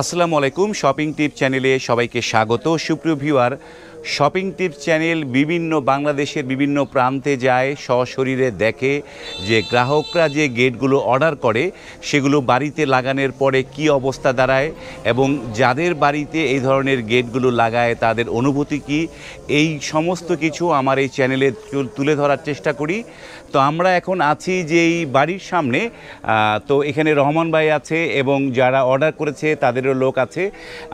আসসালামু আলাইকুম শপিং টিপ চ্যানেলে সবাইকে স্বাগত। সুপ্রিয় ভিউয়ার শপিং টিপ চ্যানেল বিভিন্ন বাংলাদেশের বিভিন্ন প্রান্তে যায়, সশরীরে দেখে যে গ্রাহকরা যে গেটগুলো অর্ডার করে, সেগুলো বাড়িতে লাগানোর পরে কি অবস্থা দাঁড়ায় এবং যাদের বাড়িতে এই ধরনের গেটগুলো লাগায়, তাদের অনুভূতি কি? এই সমস্ত কিছু আমার এই চ্যানেলে তুলে ধরার চেষ্টা করি। তো আমরা এখন আছি যে এই বাড়ির সামনে তো এখানে রহমান ভাই আছে এবং যারা অর্ডার করেছে, তাদেরও লোক আছে।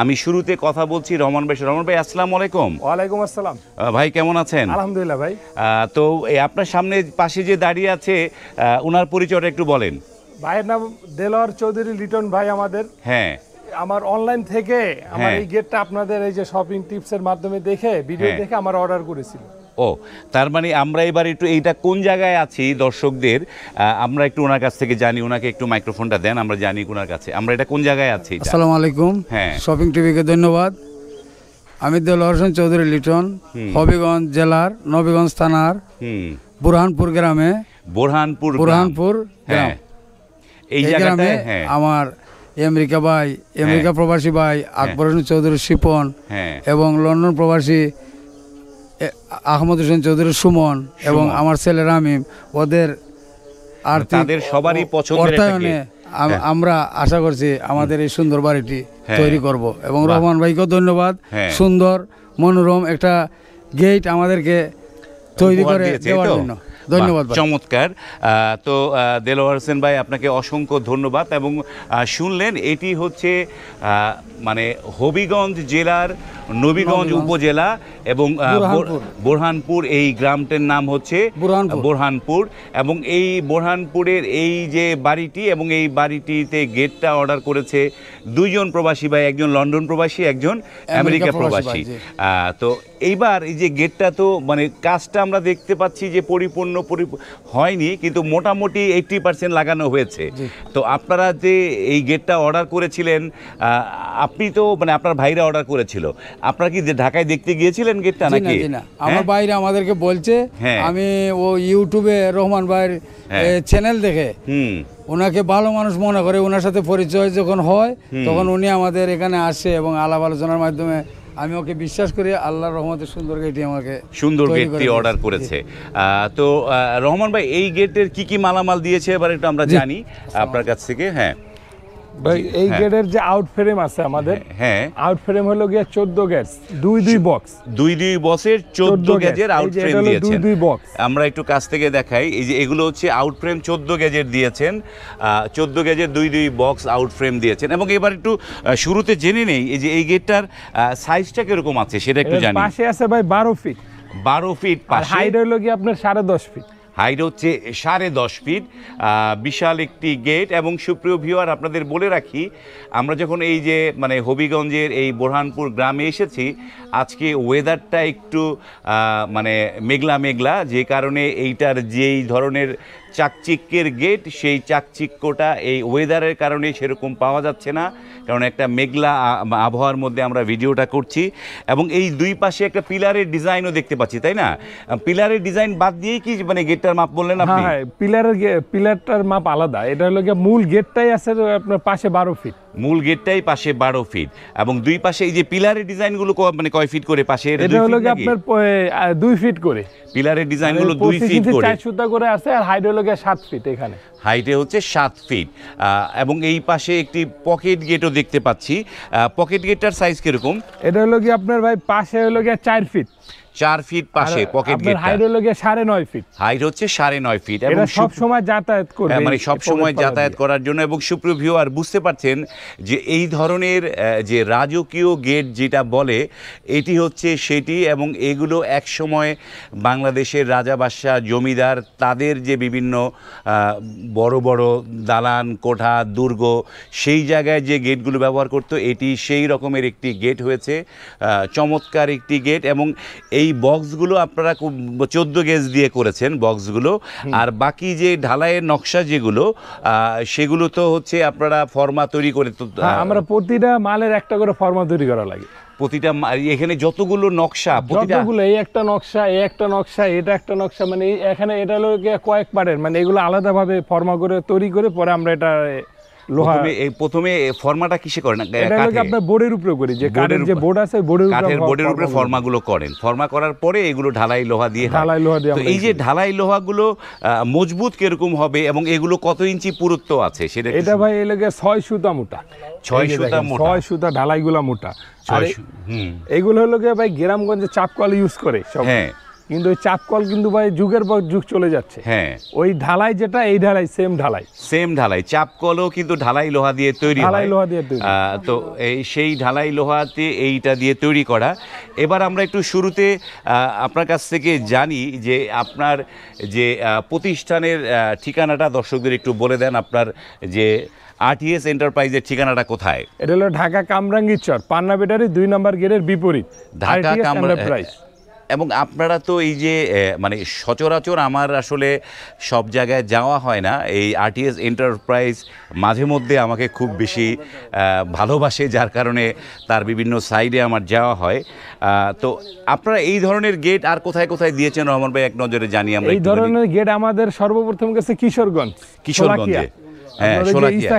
আমি শুরুতে কথা বলছি রহমান ভাই রহমান ভাই, আসসালামু আলাইকুম। ওয়ালাইকুম আসসালাম। ভাই কেমন আছেন? আলহামদুলিল্লাহ ভাই। আহ, তো এই আপনার সামনে পাশে যে দাঁড়িয়ে আছে আহ, ওনার পরিচয়টা একটু বলেন। ভাইয়ের নাম দেলোয়ার চৌধুরী লিটন ভাই আমাদের। হ্যাঁ। আমার অনলাইন থেকে আমার হ্যাঁ। এই গেটটা আপনাদের এই যে শপিং টিপসের মাধ্যমে দেখে ভিডিও হ্যাঁ। দেখে আমার অর্ডার করেছিল। ও তার মানে আমরা এবার একটু এইটা কোন জায়গায় আছি দর্শকদের? আমরা একটু ওনার কাছ থেকে জানি ওনাকে একটু মাইক্রোফোনটা দেন আমরা জানি ওনার কাছে। আমরা এটা কোন জায়গায় আছি? আসসালামু আলাইকুম। হ্যাঁ। শপিং টিভিকে ধন্যবাদ। আমি হোসেন চৌধুরী লিটন হবিগঞ্জ জেলার নবীগঞ্জ থানার বুরহানপুর গ্রামে। বুরহানপুর বুরহানপুর হ্যাঁ। এই গ্রামে হ্যাঁ। আমার আমেরিকা ভাই আমেরিকা প্রবাসী ভাই আকবর হোসেন চৌধুরী শিপন হ্যাঁ। এবং লন্ডন প্রবাসী আহমদ হোসেন চৌধুরী সুমন এবং আমার ছেলে রামিম ওদের আর্থিক তাদের সবারই পছন্দের হ্যাঁ। আমরা আশা করছি আমাদের এই সুন্দর বাড়িটি হ্যাঁ। তৈরি করব এবং রহমান ভাইকেও ধন্যবাদ হ্যাঁ। সুন্দর মনোরম একটা গেট আমাদেরকে তৈরি করে দেওয়ার জন্য ধন্যবাদ চমৎকার। তো দেলোয়ার হোসেন ভাই আপনাকে অসংখ্য ধন্যবাদ এবং শুনলেন এটি হচ্ছে মানে হবিগঞ্জ জেলার নবীগঞ্জ। উপজেলা এবং বুরহানপুর। এই গ্রামটির নাম হচ্ছে বোরহানপুর। এবং এই বোরহানপুরের এই যে বাড়িটি এবং এই বাড়িটিতে গেটটা অর্ডার করেছে দুইজন প্রবাসী ভাই একজন লন্ডন প্রবাসী একজন আমেরিকা প্রবাসী তো এইবার এই যে গেটটা তো মানে কাজটা আমরা দেখতে পাচ্ছি যে পরিপূর্ণ পরি- হয়নি কিন্তু মোটামুটি এইটটি পার্সেন্ট লাগানো হয়েছে। তো আপনারা যে এই গেটটা অর্ডার করেছিলেন আপনি তো মানে আপনার ভাইরা অর্ডার করেছিল। আপনারা কি যে ঢাকায় দেখতে গিয়েছিলেন গেটটা নাকি? আমার ভাইরা আমাদেরকে বলছে হ্যাঁ। আমি ও ইউটিউবে রহমান ভাইয়ের হ্যাঁ। চ্যানেল দেখে হুম। ওনাকে ভালো মানুষ মনে করে ওনার সাথে পরিচয় যখন হয় তখন উনি আমাদের এখানে আসে এবং আলাপ আলোচনার মাধ্যমে আমি ওকে বিশ্বাস করি আল্লাহ রহমতে সুন্দর গেটটি আমাকে সুন্দর গেটটি অর্ডার করেছে। আহ, তো রহমান ভাই এই গেটের কি কি মালামাল দিয়েছে এবার একটু আমরা জানি। আপনার কাছ থেকে হ্যাঁ। ভাই এই হ্যাঁ। গেটের যে আউট ফ্রেম আছে আমাদের হ্যাঁ আউট ফ্রেম হলো গিয়ে চোদ্দ গেটস দুই দুই বক্স দুই দুই চোদ্দ 14 গেজের আউট ফ্রেম দিয়েছেন। দুই box। আমরা একটু কাছ থেকে দেখাই। এই যে এগুলো হচ্ছে আউট ফ্রেম চোদ্দ গেজের দিয়েছেন। চোদ্দ গেজের দুই দুই বক্স আউট ফ্রেম দিয়েছেন। এবং এবার একটু শুরুতে জেনে নেই এই যে এই গেটটার সাইজটা কীরকম আছে সেটা একটু জানি। পাশে আছে ভাই বারো ফিট বারো ফিট আর পাশে। হাইট হলো গিয়ে আপনার সাড়ে দশ ফিট হাইট হচ্ছে সাড়ে দশ ফিট বিশাল একটি গেট এবং সুপ্রিয় ভিওয়ার আপনাদের বলে রাখি, আমরা যখন এই যে মানে হবিগঞ্জের এই বোরহানপুর গ্রামে এসেছি, আজকে ওয়েদারটা একটু মানে মেঘলা মেঘলা যে কারণে এইটার যেই ধরনের চাকচিক্যের গেট সেই চাকচিক্যটা এই ওয়েদারের কারণে সেরকম পাওয়া যাচ্ছে না। কারণ একটা মেঘলা আবহাওয়ার মধ্যে আমরা ভিডিওটা করছি এবং এই দুই পাশে একটা পিলারের ডিজাইনও দেখতে পাচ্ছি, তাই না? পিলারের ডিজাইন বাদ দিয়েই কি মানে গেটটার মাপ বললেন হ্যাঁ হ্যাঁ পিলারের পিলারটার মাপ আলাদা। এটা হলো গিয়ে মূল গেটটাই আছে আপনার পাশে বারো ফিট মূল গেটটাই পাশে বারো ফিট এবং দুই পাশে এই যে পিলারের ডিজাইনগুলো ক- মানে কয় ফিট করে? পাশে এটা হলো গিয়ে আপনার দুই ফিট করে। পিলারের ডিজাইনগুলো দুই ফিট করে। চার সুতা করে আছে আর হাইট হলো গিয়ে সাত ফিট এখানে। হাইটে হচ্ছে সাত ফিট আহ, এবং এই পাশে একটি পকেট গেটও দেখতে পাচ্ছি। পকেট গেটটার সাইজ কীরকম? এটা হলো গিয়ে আপনার ভাই পাশে হলো গিয়ে চার ফিট চার ফিট পাশে পকেট গেট হাইট হলো গিয়ে সাড়ে নয় ফিট হাইট হচ্ছে সাড়ে নয় ফিট এবং সব সময় যাতায়াত করবে হ্যাঁ, মানে সব সময় যাতায়াত করার জন্য এবং সুপ্রিয় ভিউয়ার বুঝতে পারছেন যে এই ধরনের যে রাজকীয় গেট যেটা বলে এটি হচ্ছে সেটি এবং এগুলো এক সময় বাংলাদেশের রাজা বাদশাহ জমিদার তাদের যে বিভিন্ন বড় বড় দালান কোঠা দুর্গ সেই জায়গায় যে গেটগুলো ব্যবহার করতো এটি সেই রকমের একটি গেট হয়েছে চমৎকার একটি গেট এবং এই বক্সগুলো আপনারা চোদ্দ গেজ দিয়ে করেছেন বক্সগুলো। আর বাকি যে ঢালাইয়ের নকশা যেগুলো সেগুলো তো হচ্ছে আপনারা ফর্মা তৈরি করে তো হ্যাঁ, আমরা প্রতিটা মালের একটা করে ফর্মা তৈরি করা লাগে। প্রতিটা এখানে যতগুলো নকশা যতগুলো এই একটা নকশা এই একটা নকশা এটা একটা নকশা মানে এখানে এটা হলো কয়েক পারের মানে এগুলো আলাদাভাবে ফর্মা করে তৈরি করে পরে আমরা এটা লোহা এই প্রথমে ফর্মাটা কিসে করেন? এটা হলো আপনার বোর্ডের উপরে করি যে কাঠের যে বোর্ড আছে বোর্ডের উপরে কাঠের বোর্ডের উপরে ফর্মাগুলো করেন। ফর্মা করার পরে এগুলো ঢালাই লোহা দিয়ে ঢালাই লোহা দিয়ে তো এই যে ঢালাই লোহাগুলো আহ, মজবুত কীরকম হবে এবং এগুলো কত ইঞ্চি পুরুত্ব আছে সেটা এটা ভাই এই লাগে ছয় সুতা মোটা। ছয় সুতা মোটা। ছয় সুতা ঢালাইগুলা মোটা। আর এগুলো হলো গিয়ে ভাই গ্রামগঞ্জে চাপকল ইউজ করে সব। হ্যাঁ। কিন্তু ওই চাপকল কিন্তু ভাই যুগের পর যুগ চলে যাচ্ছে। হ্যাঁ। ওই ঢালাই যেটা এই ঢালাই সেম ঢালাই। সেম ঢালাই। চাপকলও কিন্তু ঢালাই লোহা দিয়ে তৈরি ঢালাই লোহা দিয়ে তৈরি। তো এই সেই ঢালাই লোহাতে এইটা দিয়ে তৈরি করা। এবার আমরা একটু শুরুতে আপনার কাছ থেকে জানি যে আপনার যে প্রতিষ্ঠানের ঠিকানাটা দর্শকদের একটু বলে দেন আপনার যে আরটিএস এন্টারপ্রাইজের ঠিকানাটা কোথায়? এটা হলো ঢাকা কামরাঙ্গীর চর পান্না বেটারি দুই নম্বর গেটের বিপরীত। ঢাকা RTS কামরা Enterprise। এবং আপনারা তো এই যে মানে সচরাচর আমার আসলে সব জায়গায় যাওয়া হয় না। এই আরটিএস এন্টারপ্রাইজ মাঝে মধ্যে আমাকে খুব বেশি ভালোবাসে যার কারণে তার বিভিন্ন সাইডে আমার যাওয়া হয়। তো আপনারা এই ধরনের গেট আর কোথায় কোথায় দিয়েছেন? রহমান ভাই এক নজরে জানি আমরা এই ধরনের গেট আমাদের সর্বপ্রথম গেছে কিশোরগঞ্জ কিশোরগঞ্জে।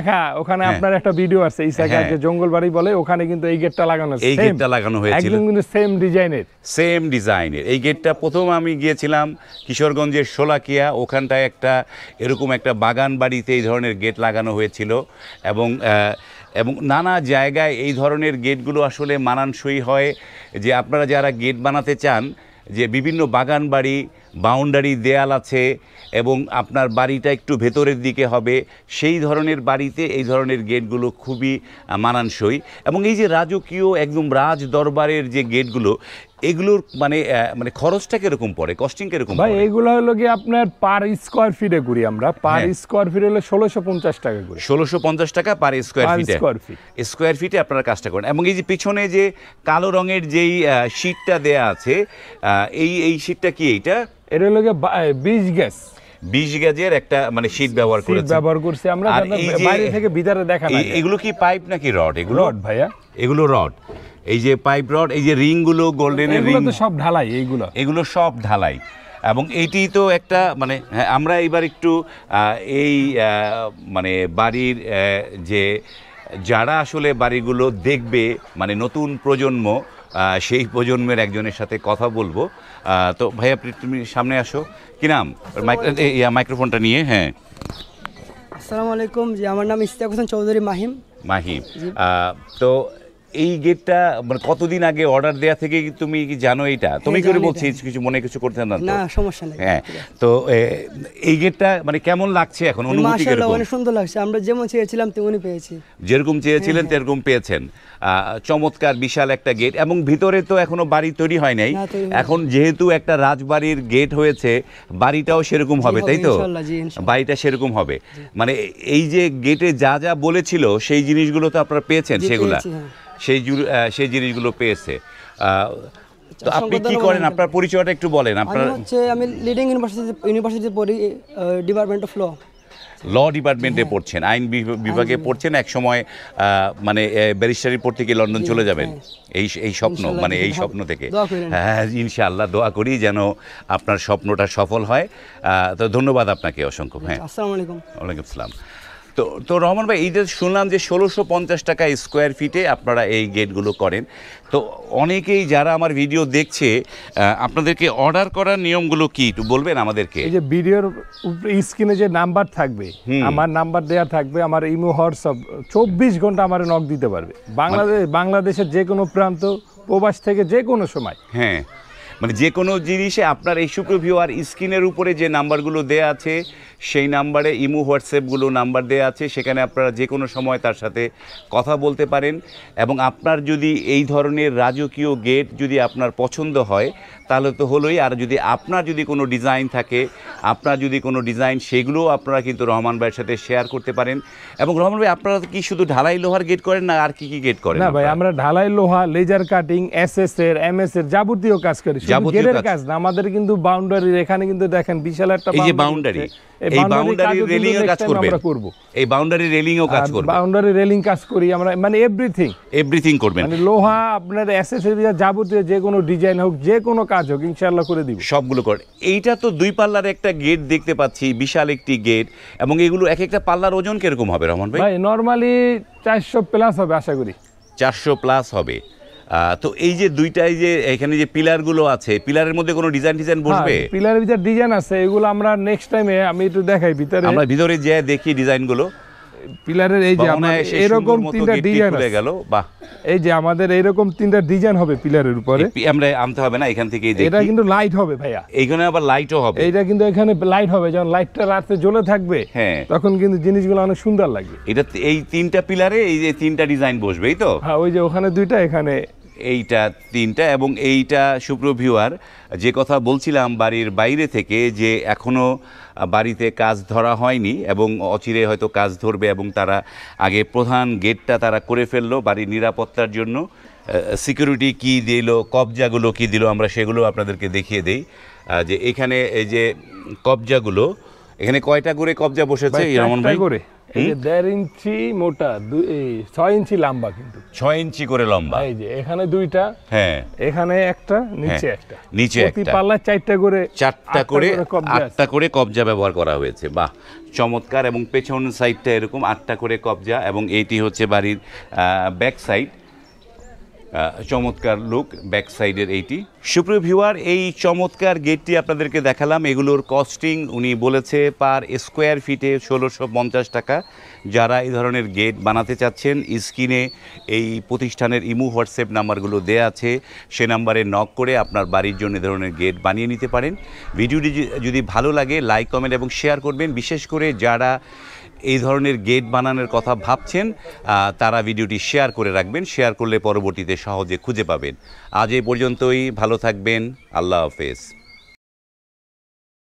হ্যাঁ, ওখানে হ্যাঁ। আপনার একটা ভিডিও আছে হ্যাঁ। যে জঙ্গল বাড়ি বলে ওখানে কিন্তু এই গেটটা লাগানো এই গেটটা লাগানো হয়েছিল। একদম কিন্তু সেম ডিজাইনের সেম ডিজাইনের এই গেটটা প্রথম আমি গিয়েছিলাম কিশোরগঞ্জের শোলাকিয়া। ওখানটায় একটা এরকম একটা বাগান বাড়িতে এই ধরনের গেট লাগানো হয়েছিল। এবং এবং নানা জায়গায় এই ধরনের গেটগুলো আসলে মানানসই হয়। যে আপনারা যারা গেট বানাতে চান যে বিভিন্ন বাগান বাড়ি বাউন্ডারি দেয়াল আছে এবং আপনার বাড়িটা একটু ভেতরের দিকে হবে। সেই ধরনের বাড়িতে এই ধরনের গেটগুলো খুবই মানানসই এবং এই যে রাজকীয় একদম রাজ দরবারের যে গেটগুলো এগুলোর মানে মানে খরচটা কীরকম পড়ে? কস্টিং কীরকম ভাই পড়ে? এইগুলো হলো কি আপনার পার স্কোয়ার ফিটে করি আমরা। পার। স্কোয়ার ফিট হলো ষোলোশো পঞ্চাশ টাকা করে ষোলোশো পঞ্চাশ টাকা পার স্কোয়ার ফিট ফিটে square feet। স্কোয়ার ফিটে আপনারা কাজটা করেন। এবং এই যে পিছনে যে কালো রঙের যেই শীটটা দেয়া আছে এই এই শীটটা কি এইটা? এটা হলো বিশ গ্যাস। বিশ গেজের একটা মানে শীত ব্যবহার করেছে। ব্যবহার করছি আমরা বাইরে থেকে ভিতরে দেখা না এগুলো কি পাইপ নাকি রড? এগুলো রড ভাইয়া। এগুলো রড। এই যে পাইপ রড এই যে রিংগুলো গোল্ডেনের রিং। সব ঢালাই এইগুলো। এগুলো সব ঢালাই। এবং এইটি তো একটা মানে হ্যাঁ, আমরা এবার একটু এই মানে বাড়ির যে যারা আসলে বাড়িগুলো দেখবে মানে নতুন প্রজন্ম সেই প্রজন্মের একজনের সাথে কথা বলব। তো ভাইয়া আপনি তুমি সামনে আসো। কি নাম? মাইক্রো মাইক্রোফোনটা নিয়ে হ্যাঁ। আসসালামু আলাইকুম। জি আমার নাম ইস্তিয়াক হোসেন চৌধুরী মাহিম। মাহিম। আহ, তো এই গেটটা মানে কতদিন আগে অর্ডার দেয়া থেকে তুমি কি জানো এটা তুমি হ্যাঁ, করে বলছি কিছু মনে কিছু করতে না না সমস্যা নেই। হ্যাঁ তো এই গেটটা মানে কেমন লাগছে এখন? অনুভূতি কীরকম? অনেক সুন্দর লাগছে। আমরা যেমন চেয়েছিলাম তেমনই পেয়েছি। যেরকম চেয়েছিলেন হ্যাঁ, তেরকম পেয়েছেন। চমৎকার বিশাল একটা গেট এবং ভিতরে তো এখনও বাড়ি তৈরি হয় নাই। এখন যেহেতু একটা রাজবাড়ির গেট হয়েছে বাড়িটাও সেরকম হবে তাই তো। বাড়িটা সেরকম হবে। মানে এই যে গেটে যা যা বলেছিল সেই জিনিসগুলো তো আপনারা পেয়েছেন সেগুলা। হ্যাঁ। সেই সেই জিনিসগুলো পেয়েছে। তো আপনি কি করেন? আপনার পরিচয়টা একটু বলেন। আপনার হচ্ছে আমি লিডিং ইউনিভার্সিটি ইউনিভার্সিটিতে পড়ি ডিপার্টমেন্ট অফ ল ল ডিপার্টমেন্টে পড়ছেন আইন বিভাগে পড়ছেন এক সময় মানে ব্যারিস্টারি পড়তে গিয়ে লন্ডন চলে যাবেন। এই এই স্বপ্ন মানে এই স্বপ্ন থেকে। হ্যাঁ ইনশাআল্লাহ দোয়া করি যেন আপনার স্বপ্নটা সফল হয়। তো ধন্যবাদ আপনাকে অসংখ্য। হ্যাঁ। আসসালামু আলাইকুম। ওয়ালাইকুম আসসালাম। তো তো রহমান ভাই এই যে শুনলাম যে ষোলোশো পঞ্চাশ টাকা স্কোয়ার ফিটে আপনারা এই গেটগুলো করেন। তো অনেকেই যারা আমার ভিডিও দেখছে আপনাদেরকে অর্ডার করার নিয়মগুলো কি একটু বলবেন আমাদেরকে? এই যে ভিডিওর স্ক্রিনে যে নাম্বার থাকবে আমার নাম্বার দেয়া থাকবে আমার ইমো হোয়াটসঅ্যাপ চব্বিশ ঘণ্টা আমার নক দিতে পারবে। বাংলাদেশ বাংলাদেশের যে কোনো প্রান্ত প্রবাস থেকে যে কোনো সময়। হ্যাঁ। মানে যে কোনো জিনিসে আপনার এই সুপ্রভিউ আর স্ক্রিনের উপরে যে নাম্বারগুলো দেয়া আছে সেই নাম্বারে ইমো হোয়াটসঅ্যাপগুলো নাম্বার দেয়া আছে সেখানে আপনারা যে কোনো সময় তার সাথে কথা বলতে পারেন। এবং আপনার যদি এই ধরনের রাজকীয় গেট যদি আপনার পছন্দ হয় তাহলে তো হলোই। আর যদি আপনার যদি কোনো ডিজাইন থাকে আপনার যদি কোনো ডিজাইন সেগুলোও আপনারা কিন্তু রহমান ভাইয়ের সাথে শেয়ার করতে পারেন। এবং রহমান ভাই আপনারা কি শুধু ঢালাই লোহার গেট করেন না আর কি কি গেট করেন না ভাই আমরা ঢালাই লোহা লেজার কাটিং এস এস এর এম এস এর যাবতীয় কাজ করি যাবতীয় কাজ। না আমাদের কিন্তু এখানে কিন্তু দেখেন বিশাল একটা এই যে বাউন্ডারি এই বাউন্ডারি রেলিং এর কাজ করবেন। আমরা করব। এই বাউন্ডারি রেলিং কাজ করবেন। বাউন্ডারি রেলিং কাজ করি আমরা মানে এভরিথিং এভরিথিং করবেন। মানে লোহা আপনার অ্যাসেসরি যাবতীয় যে কোনো ডিজাইন হোক যে কোনো কাজ হোক ইনশাআল্লাহ করে দিব। সবগুলো করে। এইটা তো দুই পাল্লার একটা গেট দেখতে পাচ্ছি বিশাল একটি গেট এবং এগুলো এক একটা পাল্লার ওজন কীরকম হবে রহমান ভাই? ভাই নরমালি চারশো প্লাস হবে আশা করি। চারশো প্লাস হবে। তো এই যে দুইটা এই যে এখানে যে পিলারগুলো আছে পিলারের মধ্যে কোনো ডিজাইন ডিজাইন বসবে? পিলারের ভিতরে ডিজাইন আছে এগুলো আমরা নেক্সট টাইমে আমি একটু দেখাই ভিতরে আমরা ভিতরে যে দেখি ডিজাইনগুলো। পিলারের এই যে এরকম তিনটা ডিজাইন খুলে গেল বাহ। এই যে আমাদের এইরকম তিনটা ডিজাইন হবে পিলারের উপরে। আমরা আনতে হবে না এখান থেকেই এটা কিন্তু লাইট হবে ভাইয়া। এইখানে আবার লাইটও হবে। এইটা কিন্তু এখানে লাইট হবে যখন লাইটটা রাতে জ্বলে থাকবে হ্যাঁ। তখন কিন্তু জিনিসগুলো অনেক সুন্দর লাগবে। এটা এই তিনটা পিলারে এই যে তিনটা ডিজাইন বসবে এই তো? হ্যাঁ ওই যে ওখানে দুইটা এখানে এইটা তিনটা এবং এইটা সুপ্রভিউয়ার যে কথা বলছিলাম বাড়ির বাইরে থেকে যে এখনও বাড়িতে কাজ ধরা হয়নি এবং অচিরে হয়তো কাজ ধরবে এবং তারা আগে প্রধান গেটটা তারা করে ফেলল বাড়ির নিরাপত্তার জন্য। সিকিউরিটি কি দিল কবজাগুলো কি দিল আমরা সেগুলো আপনাদেরকে দেখিয়ে দেই। যে এখানে এই যে কবজাগুলো এখানে কয়টা করে কবজা বসেছে রমন ভাই? করে। দেড় ইঞ্চি মোটা ছয় ইঞ্চি লম্বা কিন্তু। ছয় ইঞ্চি করে লম্বা। এই যে এখানে দুইটা হ্যাঁ। এখানে একটা নিচে হ্যাঁ, একটা। নিচে একটা। পাল্লায় চারটা করে চারটা করে। আটটা করে কবজা ব্যবহার করা হয়েছে। বাহ চমৎকার। এবং পেছন সাইডটা এরকম আটটা করে কবজা। এবং এইটি হচ্ছে বাড়ির ব্যাক সাইড চমৎকার লুক ব্যাক সাইডের এইটি। সুপ্রিয় ভিউয়ার এই চমৎকার গেটটি আপনাদেরকে দেখালাম। এগুলোর কস্টিং উনি বলেছে পার স্কোয়ার ফিটে ষোলোশো পঞ্চাশ টাকা। যারা এই ধরনের গেট বানাতে চাচ্ছেন স্ক্রিনে এই প্রতিষ্ঠানের ইমু, হোয়াটসঅ্যাপ নাম্বারগুলো দেয়া আছে। সে নাম্বারে নক করে আপনার বাড়ির জন্য এ ধরনের গেট বানিয়ে নিতে পারেন। ভিডিওটি যদি- যদি ভালো লাগে লাইক কমেন্ট এবং শেয়ার করবেন। বিশেষ করে যারা এই ধরনের গেট বানানোর কথা ভাবছেন তারা ভিডিওটি শেয়ার করে রাখবেন, শেয়ার করলে পরবর্তীতে সহজে খুঁজে পাবেন। আজ এই পর্যন্তই, ভালো থাকবেন, আল্লাহ হাফেজ।